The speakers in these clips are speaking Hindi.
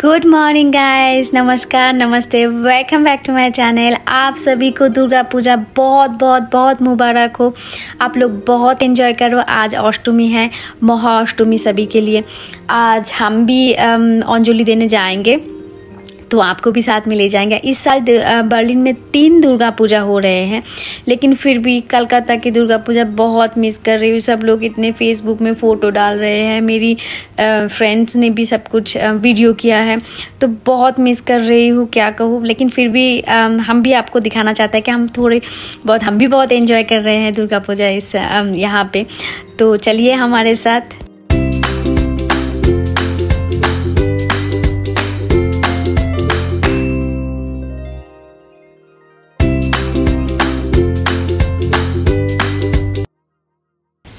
गुड मॉर्निंग गाइस नमस्कार, नमस्ते. Welcome back to my channel आप सभी को दुर्गा पूजा बहुत बहुत बहुत मुबारक हो। आप लोग बहुत एंजॉय करो आज अष्टमी है, महाअष्टमी सभी के लिए। आज हम भी अंजलि देने जाएँगे। तो आपको भी साथ में ले जाएँगे। इस साल बर्लिन में तीन दुर्गा पूजा हो रहे हैं, लेकिन फिर भी कलकत्ता की दुर्गा पूजा बहुत मिस कर रही हूँ। सब लोग इतने फेसबुक में फ़ोटो डाल रहे हैं। मेरी फ्रेंड्स ने भी सब कुछ वीडियो किया है। तो बहुत मिस कर रही हूँ, क्या कहूँ? लेकिन फिर भी हम भी आपको दिखाना चाहते हैं कि हम थोड़े बहुत, हम भी बहुत इन्जॉय कर रहे हैं दुर्गा पूजा इस यहाँ पे। तो चलिए हमारे साथ।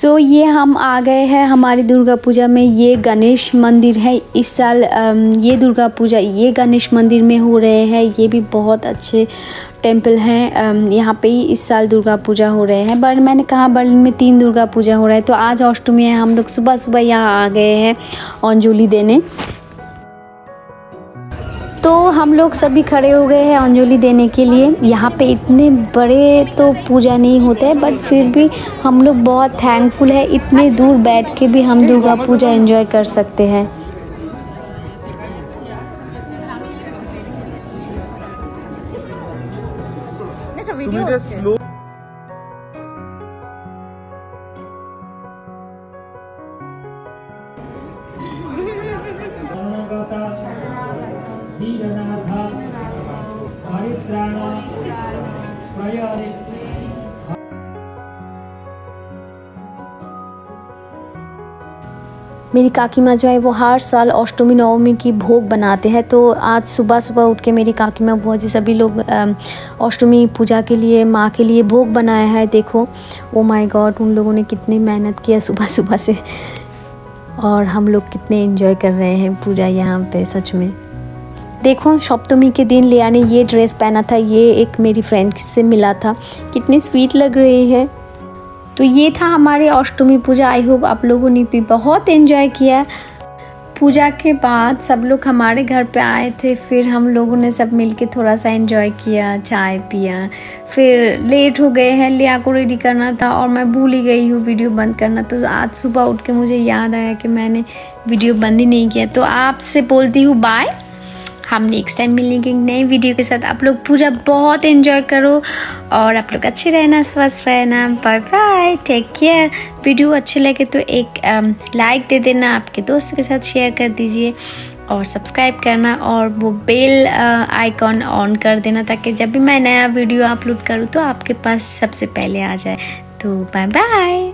सो so, ये हम आ गए हैं हमारी दुर्गा पूजा में। ये गणेश मंदिर है। इस साल ये दुर्गा पूजा ये गणेश मंदिर में हो रहे हैं। ये भी बहुत अच्छे टेंपल हैं। यहाँ पे ही इस साल दुर्गा पूजा हो रहे हैं। बट मैंने कहा बर्लिन में तीन दुर्गा पूजा हो रहा है। तो आज अष्टमी है। हम लोग सुबह सुबह यहाँ आ गए हैं अंजोली देने। तो हम लोग सभी खड़े हो गए हैं अंजलि देने के लिए। यहाँ पे इतने बड़े तो पूजा नहीं होते हैं बट फिर भी हम लोग बहुत थैंकफुल है। इतने दूर बैठ के भी हम दुर्गा पूजा एंजॉय कर सकते हैं। वीडियो मेरी काकी माँ जो है, वो हर साल अष्टमी, नवमी की भोग बनाते हैं तो आज सुबह सुबह उठ के मेरी काकी माँ बुआ जी सभी लोग अष्टमी पूजा के लिए, माँ के लिए भोग बनाया है, देखो। ओ माय गॉड उन लोगों ने कितनी मेहनत किया सुबह सुबह से। और हम लोग कितने एंजॉय कर रहे हैं पूजा यहाँ पे, सच में। देखो, सप्तमी के दिन लिया ने ये ड्रेस पहना था, ये एक मेरी फ्रेंड से मिला था। कितनी स्वीट लग रही है। तो ये था हमारे अष्टमी पूजा। आई होप आप लोगों ने भी बहुत एंजॉय किया। पूजा के बाद सब लोग हमारे घर पे आए थे। फिर हम लोगों ने सब मिलके थोड़ा सा एंजॉय किया, चाय पिया। फिर लेट हो गए हैं, लिया को रेडी करना था और मैं भूल ही गई हूँ वीडियो बंद करना। तो आज सुबह उठ के मुझे याद आया कि मैंने वीडियो बंद ही नहीं किया। तो आपसे बोलती हूँ बाय हम नेक्स्ट टाइम मिलेंगे नए वीडियो के साथ। आप लोग पूजा बहुत एंजॉय करो और आप लोग अच्छे रहना स्वस्थ रहना। Bye bye take care video अच्छे लगे तो एक लाइक um, दे देना आपके दोस्त के साथ शेयर कर दीजिए और सब्सक्राइब करना और वो बेल आइकॉन ऑन कर देना ताकि जब भी मैं नया वीडियो अपलोड करूँ तो आपके पास सबसे पहले आ जाए। तो बाय बाय